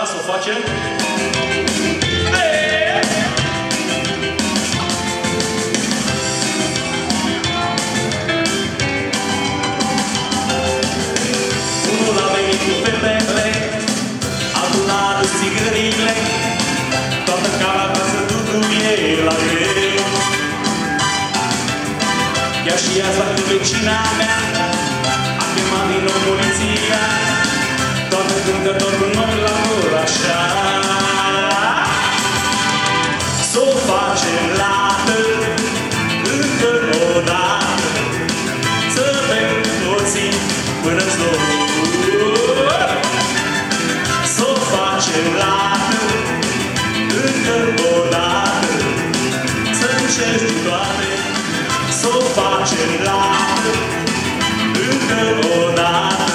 dacă e ziua ta, să o facem? Hey! Unul a venit cu fetele, altul a adus țigările, toată casa să tutuie la greu. Chiar și asta cu vecina mea, a chemat din nou poliția, toată cântă tot cu încă o dată, să încerci toate. S-o facem lată, încă o dată,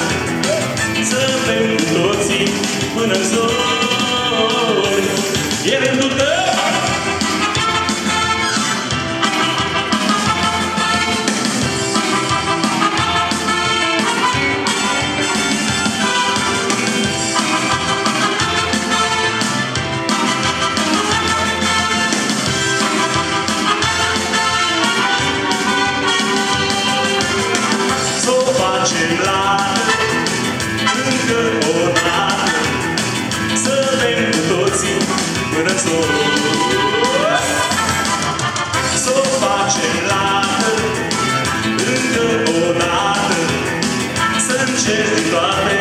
facem la încă o dată. Să bem cu toții până zorul Să facem la încă o dată. Să încercăm toate